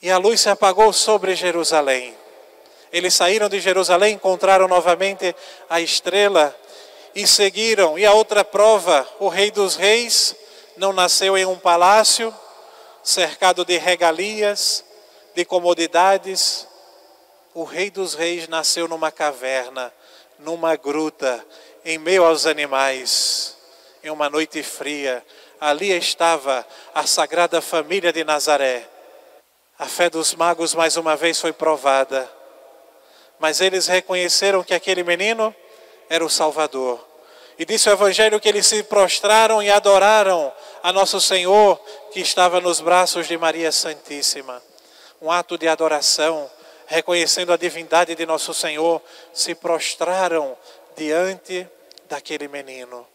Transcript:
E a luz se apagou sobre Jerusalém. Eles saíram de Jerusalém, encontraram novamente a estrela e seguiram. E a outra prova, o Rei dos Reis não nasceu em um palácio, cercado de regalias, de comodidades. O Rei dos Reis nasceu numa caverna, numa gruta, em meio aos animais, em uma noite fria. Ali estava a Sagrada Família de Nazaré. A fé dos magos mais uma vez foi provada, mas eles reconheceram que aquele menino era o Salvador. E disse o Evangelho que eles se prostraram e adoraram a Nosso Senhor que estava nos braços de Maria Santíssima. Um ato de adoração, reconhecendo a divindade de Nosso Senhor, se prostraram diante daquele menino.